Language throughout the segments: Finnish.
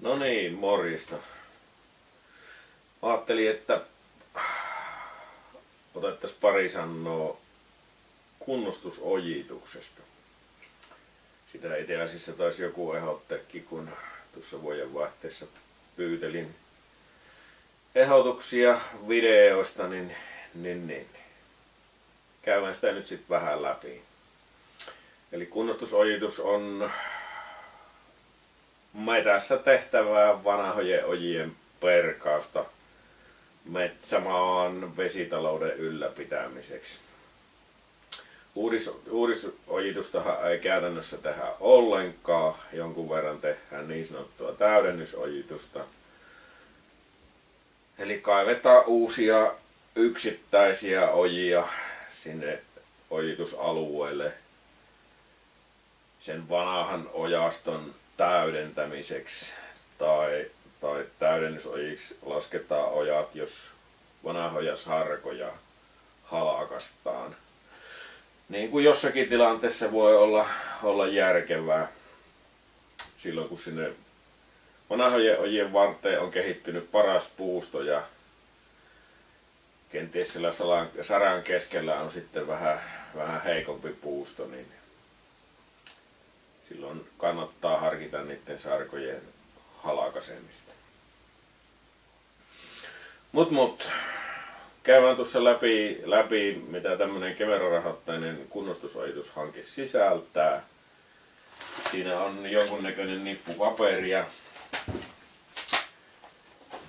No niin, morjesta. Ajattelin, että otettaisiin pari sanoa kunnostusojituksesta. Sitä itse asiassa taisi joku ehdotteekin, kun tuossa vuodenvaihteessa pyytelin ehdotuksia videoista, niin, niin, niin. käydään sitä nyt sitten vähän läpi. Eli kunnostusojitus on metässä tehtävää vanhojen ojien perkausta metsämaan vesitalouden ylläpitämiseksi. Uudis, uudisojitustahan ei käytännössä tehdä ollenkaan. Jonkun verran tehdään niin sanottua täydennysojitusta. Eli kaivetaan uusia yksittäisiä ojia sinne ojitusalueelle sen vanhan ojaston täydentämiseksi tai, tai täydennysojiksi lasketaan ojat, jos vanhoja sarkoja halakastaan. Niin kuin jossakin tilanteessa voi olla, olla järkevää silloin, kun sinne vanhojen ojien varteen on kehittynyt paras puusto ja kenties sillä saran keskellä on sitten vähän, vähän heikompi puusto, niin silloin kannattaa harkita niiden sarkojen halakasemista. Mut mut, käydään tuossa läpi, läpi mitä tämmöinen keverorahoittainen kunnostusojitushanke sisältää. Siinä on jonkunnäköinen nippu paperia.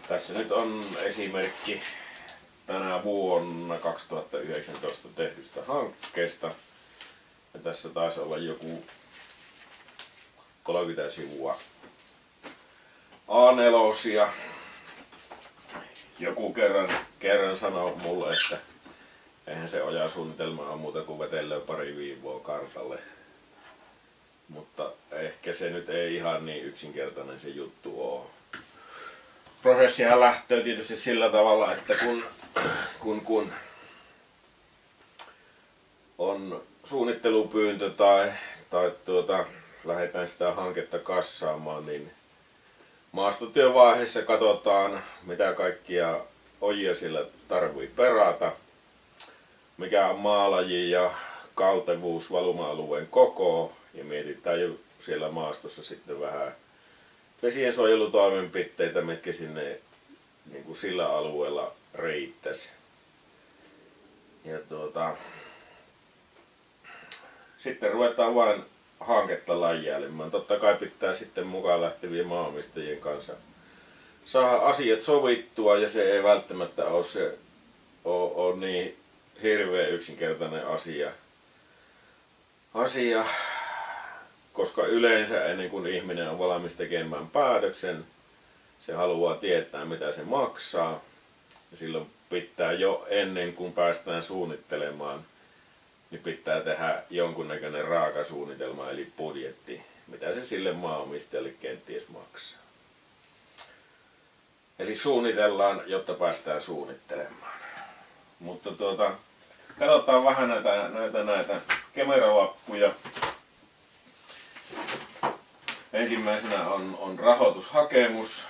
Tässä nyt on esimerkki tänä vuonna 2019 tehdystä hankkeesta. Ja tässä taisi olla joku 30 sivua A4. Joku kerran, kerran sanoi mulle, että eihän se ojasuunnitelma ole muuta kuin vetellä pari viivoa kartalle. Mutta ehkä se nyt ei ihan niin yksinkertainen se juttu ole. Prosessihan lähtee tietysti sillä tavalla, että kun, kun, kun on suunnittelupyyntö tai, tai tuota, lähdetään sitä hanketta kassaamaan, niin maastotyövaiheessa katsotaan, mitä kaikkia ojia sillä tarvii perata, mikä on maalaji ja kaltevuus valuma-alueen koko ja mietitään jo siellä maastossa sitten vähän vesiensuojelutoimenpiteitä, mitkä sinne niin kuin sillä alueella riittäisi. Ja tuota, sitten ruvetaan vain hanketta lajailemaan. Totta kai pitää sitten mukaan lähtevien maanomistajien kanssa saada asiat sovittua ja se ei välttämättä ole, se, ole, ole niin hirveän yksinkertainen asia. asia, koska yleensä ennen kuin ihminen on valmis tekemään päätöksen, se haluaa tietää mitä se maksaa. Ja silloin pitää jo ennen kuin päästään suunnittelemaan niin pitää tehdä jonkunnäköinen raakasuunnitelma eli budjetti, mitä se sille maanomistajalle kenties maksaa. Eli suunnitellaan, jotta päästään suunnittelemaan. Mutta tuota, katsotaan vähän näitä, näitä, näitä kemeralappuja. Ensimmäisenä on, on rahoitushakemus.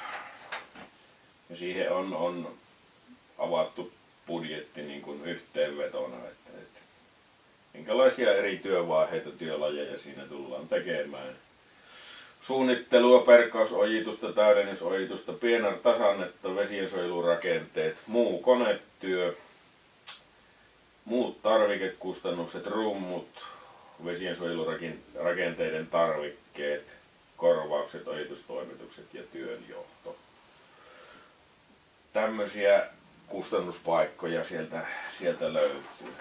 Ja siihen on, on avattu budjetti niin kuin yhteenvetona. Että, minkälaisia eri työvaiheita, työlajeja siinä tullaan tekemään. Suunnittelua, perkausojitusta, täydennysojitusta, pienar tasannetta, vesiensuojelurakenteet, muu konetyö, muut tarvikekustannukset, rummut, vesiensuojelurakenteiden tarvikkeet, korvaukset, ojitustoimitukset ja työnjohto. Tämmöisiä kustannuspaikkoja sieltä, sieltä löytyy.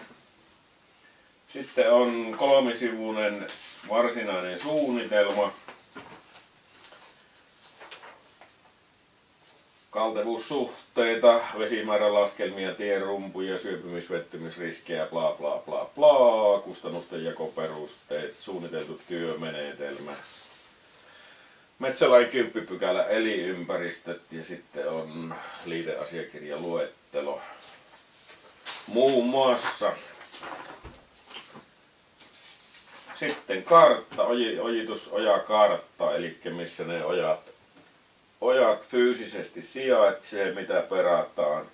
Sitten on kolmisivuinen varsinainen suunnitelma. Kaltevuussuhteita, vesimäärän laskelmia, tierumpuja, syöpymisvettymisriskejä, bla bla bla bla, kustannusten jakoperusteet, suunniteltu työmenetelmä. Metsälain 10 pykälä eli ympäristöt ja sitten on liiteasiakirjaluettelo. Muun muassa sitten kartta, ojitus, ojakartta, eli missä ne ojat ojat fyysisesti sijaitsee, mitä perataan.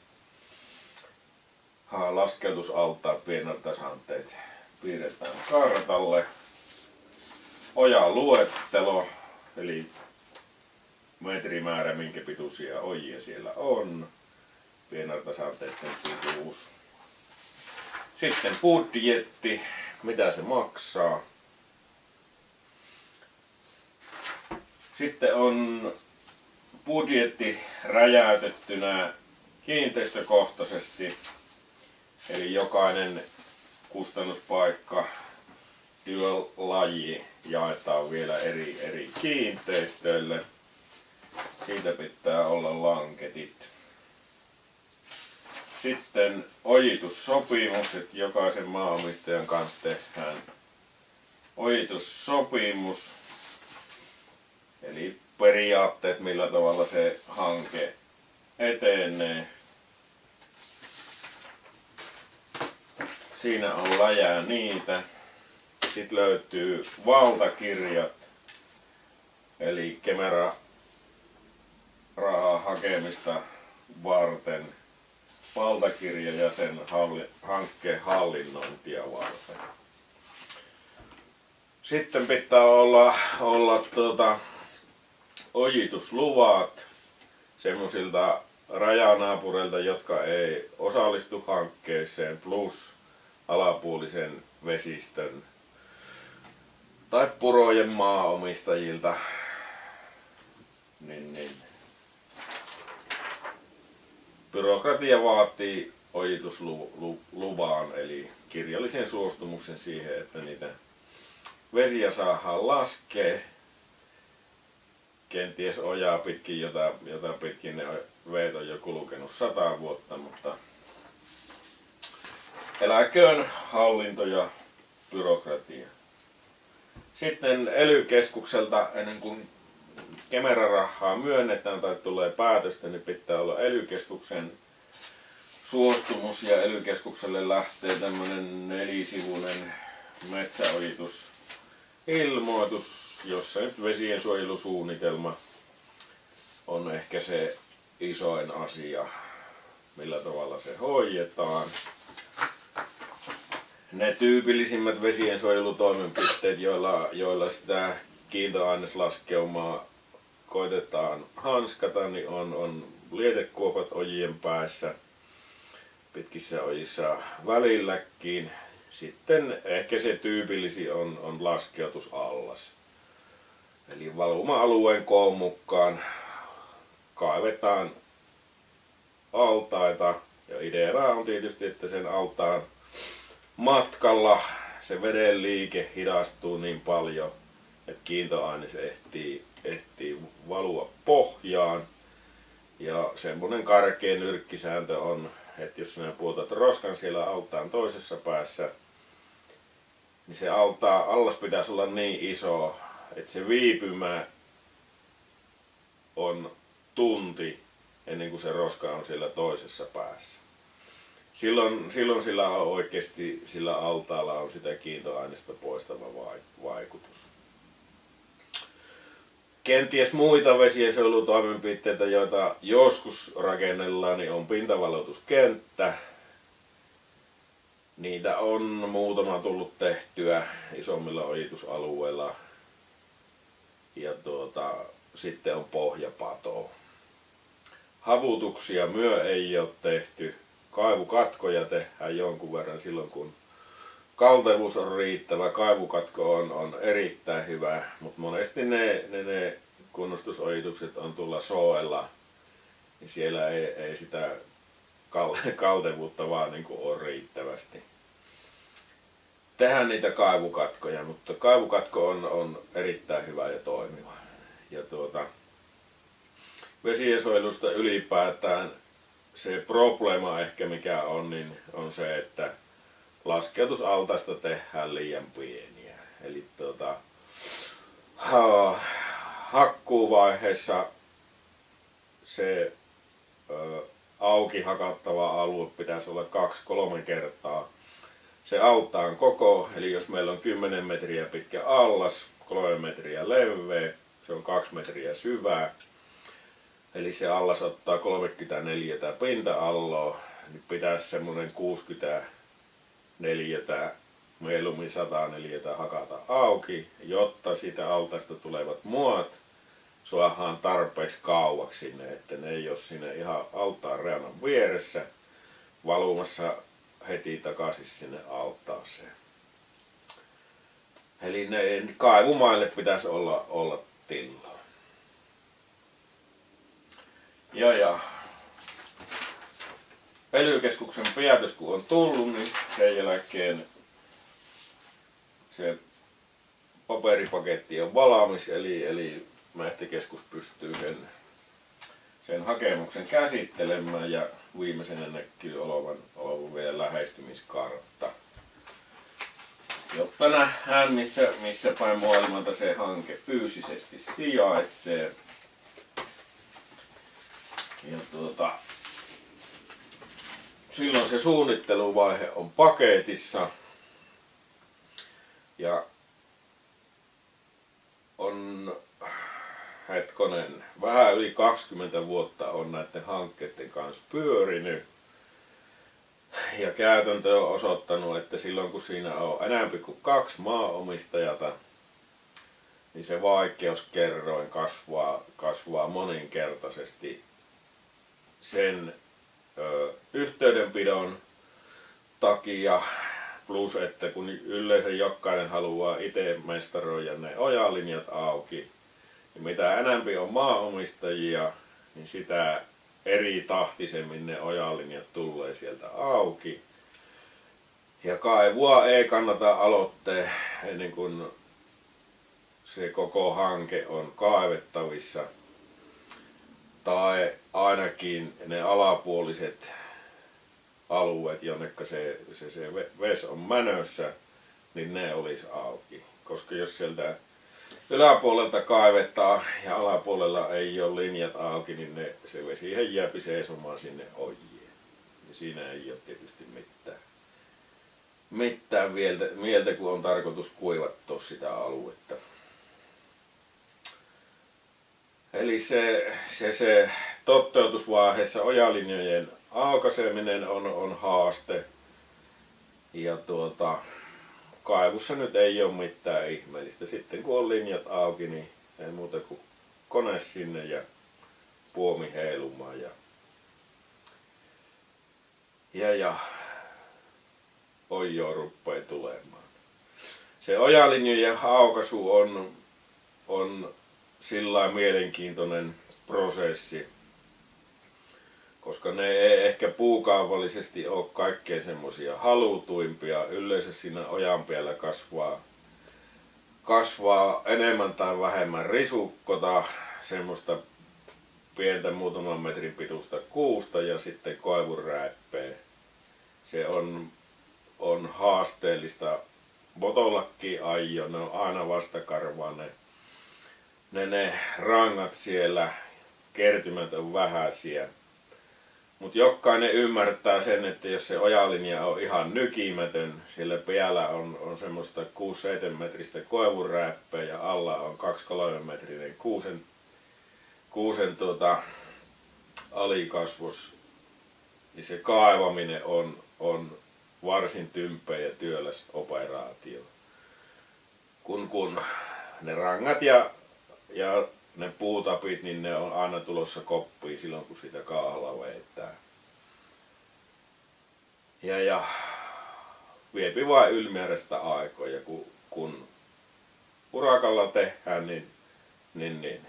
Laskeutusaltaat, pienartasanteet piirretään kartalle. Ojan luettelo, eli metrimäärä, minkä pituisia ojia siellä on. Pienartasanteiden pituus. Sitten budjetti, mitä se maksaa. Sitten on budjetti räjäytettynä kiinteistökohtaisesti. Eli jokainen kustannuspaikka, laji jaetaan vielä eri, eri kiinteistöille. Siitä pitää olla lanketit. Sitten ojitussopimukset. Jokaisen maanomistajan kanssa tehdään ojitussopimus. Eli periaatteet, millä tavalla se hanke etenee. Siinä on läjää niitä. Sitten löytyy valtakirjat, eli Kemera rahaa hakemista varten valtakirja ja sen hankkeen hallinnointia varten. Sitten pitää olla, olla tuota, ojitusluvat semmoisilta rajanaapureilta, jotka ei osallistu hankkeeseen, plus alapuolisen vesistön tai purojen maaomistajilta. Niin, niin. Byrokratia vaatii ojitusluvan, eli kirjallisen suostumuksen siihen, että niitä vesiä saadaan laskea kenties ojaa pitkin, jota, jota pitkin ne veet on jo kulkenut sata vuotta, mutta eläköön hallinto ja byrokratia. Sitten elykeskukselta ennen kuin Kemera-rahaa myönnetään tai tulee päätöstä, niin pitää olla elykeskuksen suostumus ja elykeskukselle lähtee tämmöinen nelisivuinen metsäojitus ilmoitus, jossa nyt vesien suojelusuunnitelma on ehkä se isoin asia, millä tavalla se hoidetaan. Ne tyypillisimmät vesien suojelutoimenpiteet, joilla, joilla sitä kiintoaineslaskeumaa koitetaan hanskata, niin on, on lietekuopat ojien päässä, pitkissä ojissa välilläkin, sitten ehkä se tyypillisi on, on laskeutusallas. Eli valuma-alueen koon mukaan kaivetaan altaita ja ideana on tietysti, että sen altaan matkalla se veden liike hidastuu niin paljon, että kiintoaine se ehtii, ehtii valua pohjaan. Ja semmoinen karkea nyrkkisääntö on, että jos sinä puotat roskan siellä altaan toisessa päässä, niin se altaa, allas pitäisi olla niin iso, että se viipymä on tunti ennen kuin se roska on siellä toisessa päässä. Silloin, silloin sillä on oikeasti sillä altaalla on sitä kiintoaineista poistava vaikutus. Kenties muita vesiensuojelutoimenpiteitä, joita joskus rakennellaan, niin on pintavaloituskenttä, Niitä on muutama tullut tehtyä isommilla ojitusalueilla. Ja tuota, sitten on pohjapato. Havutuksia myö ei ole tehty. Kaivukatkoja tehdään jonkun verran silloin, kun kaltevuus on riittävä. Kaivukatko on, on erittäin hyvä, mutta monesti ne, ne, ne kunnostusojitukset on tulla soella, niin siellä ei, ei sitä kaltevuutta vaan niin kuin ole riittävästi. Tehdään niitä kaivukatkoja, mutta kaivukatko on, on erittäin hyvä ja toimiva. Ja tuota, vesiensuojelusta ylipäätään se probleema ehkä mikä on, niin on se, että laskeutusaltaista tehdään liian pieniä. Eli tuota, ha, hakkuuvaiheessa se ö, auki hakattava alue pitäisi olla kaksi-kolme kertaa se altaan koko, eli jos meillä on 10 metriä pitkä allas, 3 metriä leveä, se on 2 metriä syvää, Eli se allas ottaa 34 pinta-alloa, niin pitäisi semmoinen 64 mieluummin 104 hakata auki, jotta siitä altaista tulevat muot saadaan tarpeeksi kauaksi sinne, että ne ei ole sinne ihan altaan reunan vieressä valumassa heti takaisin sinne altaaseen. Eli ne kaivumaille pitäisi olla, olla tilaa. Ja, ja pelykeskuksen päätös kun on tullut, niin sen jälkeen se paperipaketti on valmis, eli, eli Mähtikeskus pystyy sen, sen hakemuksen käsittelemään ja viimeisenä näkyy olevan, olevan vielä lähestymiskartta. Jotta nähdään, missä, missä päin maailmalta se hanke fyysisesti sijaitsee. Ja tuota, silloin se suunnitteluvaihe on paketissa. Ja on hetkonen, vähän yli 20 vuotta on näiden hankkeiden kanssa pyörinyt. Ja käytäntö on osoittanut, että silloin kun siinä on enemmän kuin kaksi maaomistajata, niin se vaikeuskerroin kasvaa, kasvaa moninkertaisesti sen ö, yhteydenpidon takia, plus että kun yleensä jokainen haluaa itse mestaroida ne ojalinjat auki, ja mitä enempi on maaomistajia, niin sitä eri tahtisemmin ne ojalinjat tulee sieltä auki. Ja kaivua ei kannata aloittaa ennen kuin se koko hanke on kaivettavissa. Tai ainakin ne alapuoliset alueet, jonnekka se, se, se ves on mänössä, niin ne olisi auki. Koska jos sieltä yläpuolelta kaivetaan ja alapuolella ei ole linjat auki, niin ne, se vesi jääpi seisomaan sinne ojien. Ja siinä ei ole tietysti mitään, mitään mieltä, mieltä, kun on tarkoitus kuivattaa sitä aluetta. Eli se, se, se toteutusvaiheessa ojalinjojen aukaiseminen on, on haaste. Ja tuota, kaivussa nyt ei ole mitään ihmeellistä. Sitten kun on linjat auki, niin ei muuta kuin kone sinne ja puomi heilumaan. Ja, ja, ja ojo ruppee tulemaan. Se ojalinjojen aukaisu on, on sillä mielenkiintoinen prosessi, koska ne ei ehkä puukaupallisesti ole kaikkein semmoisia halutuimpia. Yleensä siinä ojan päällä kasvaa, kasvaa enemmän tai vähemmän risukkota, semmoista pientä muutaman metrin pituista kuusta ja sitten koivuräippeä. Se on, on haasteellista. Botolakki ajo, ne on aina vastakarvaa ne, ne, ne rangat siellä, kertymät on vähäisiä mutta jokainen ymmärtää sen, että jos se ojalinja on ihan nykimätön, siellä päällä on, on semmoista 6-7 metristä koivuräppää ja alla on 2-3 metrinen kuusen, kuusen tuota, alikasvus, niin se kaivaminen on, on varsin tympeä ja työläs operaatio. Kun, kun ne rangat ja, ja ne puutapit, niin ne on aina tulossa koppiin silloin, kun sitä kaahalla veittää. Ja, ja viepi vain ylimääräistä aikoja, kun, kun urakalla tehdään, niin, niin, niin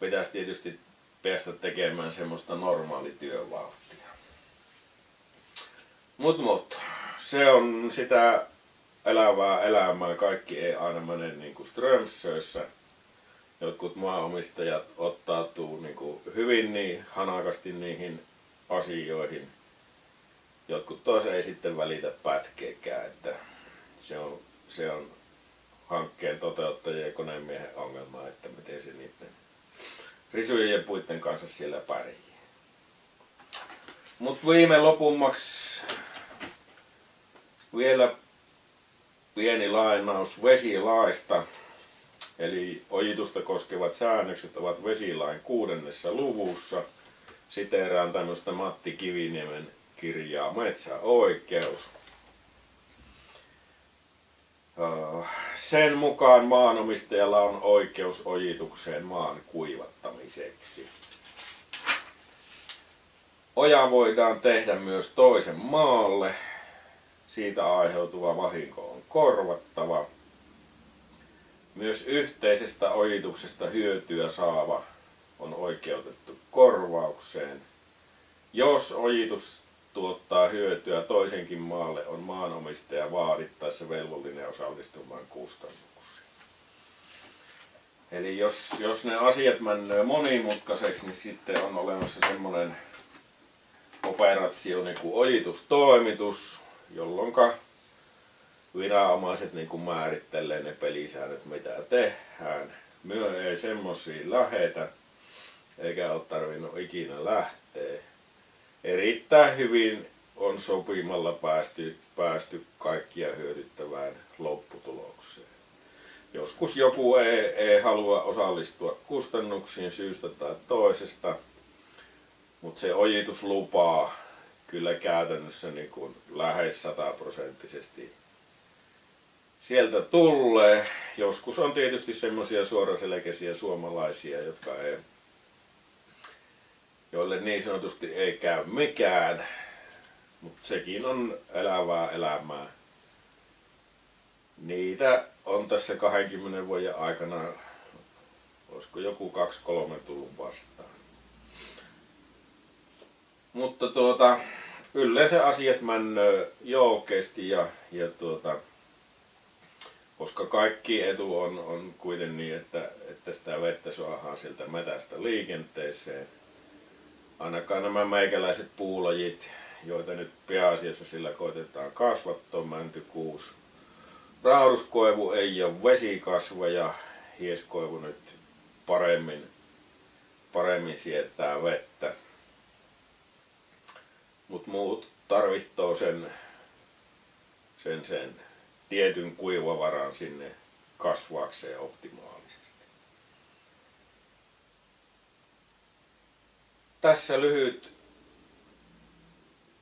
pitäisi tietysti päästä tekemään semmoista normaalityövauhtia. Mut, mut, se on sitä elävää elämää. Kaikki ei aina mene niin kuin Strömsöissä. Jotkut maaomistajat ottautuu niin kuin hyvin niin hanakasti niihin asioihin. Jotkut taas ei sitten välitä pätkeekään, että se on, se on hankkeen toteuttajien ja konemiehen ongelma, että miten se niiden risujen ja puitten kanssa siellä pärjää. Mutta viime lopummaksi vielä pieni lainaus vesilaista. Eli ojitusta koskevat säännökset ovat vesilain kuudennessa luvussa. Siteeraan tämmöistä Matti Kiviniemen kirjaa Metsäoikeus. Sen mukaan maanomistajalla on oikeus ojitukseen maan kuivattamiseksi. Oja voidaan tehdä myös toisen maalle. Siitä aiheutuva vahinko on korvattava. Myös yhteisestä ojituksesta hyötyä saava on oikeutettu korvaukseen. Jos ojitus tuottaa hyötyä toisenkin maalle, on maanomistaja vaadittaessa velvollinen osallistumaan kustannuksiin. Eli jos, jos ne asiat menee monimutkaiseksi, niin sitten on olemassa semmoinen operatio niin kuin ojitustoimitus, jolloin viranomaiset niin kuin määrittelee ne pelisäännöt, mitä tehdään. Myö ei semmoisia lähetä, eikä ole tarvinnut ikinä lähteä. Erittäin hyvin on sopimalla päästy, päästy kaikkia hyödyttävään lopputulokseen. Joskus joku ei, ei halua osallistua kustannuksiin syystä tai toisesta, mutta se ojitus lupaa kyllä käytännössä niin kuin lähes sataprosenttisesti sieltä tulee. Joskus on tietysti semmoisia suoraselkäisiä suomalaisia, jotka ei, joille niin sanotusti ei käy mikään, mutta sekin on elävää elämää. Niitä on tässä 20 vuoden aikana, olisiko joku kaksi kolme tullut vastaan. Mutta tuota, yleensä asiat männöö joukeasti ja, ja tuota, koska kaikki etu on, on kuitenkin niin, että, että sitä vettä saadaan sieltä metästä liikenteeseen. Ainakaan nämä meikäläiset puulajit, joita nyt pääasiassa sillä koitetaan kasvattaa, mäntykuus. Rauduskoivu ei ole vesikasva ja hieskoivu nyt paremmin, paremmin sietää vettä. Mutta muut tarvitsee sen, sen, sen tietyn kuivavaran sinne kasvaakseen optimaalisesti. Tässä lyhyt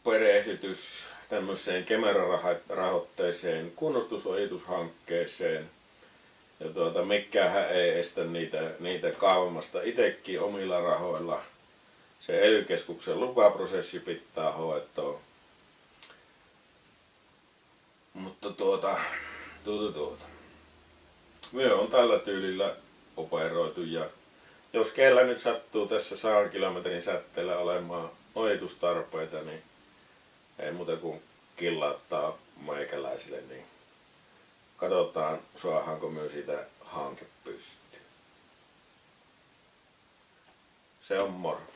perehdytys tämmöiseen Kemera-rahoitteiseen kunnostusojitushankkeeseen. Ja tuota, mikään ei estä niitä, niitä kaavamasta itsekin omilla rahoilla. Se ely lupaprosessi pitää hoitaa mutta tuota, tuota, tuota. Myö on tällä tyylillä operoitu ja jos kellä nyt sattuu tässä saan kilometrin säteellä olemaan ojitustarpeita, niin ei muuta kuin killauttaa meikäläisille, niin katsotaan saadaanko myös sitä hanke pystyyn. Se on moro.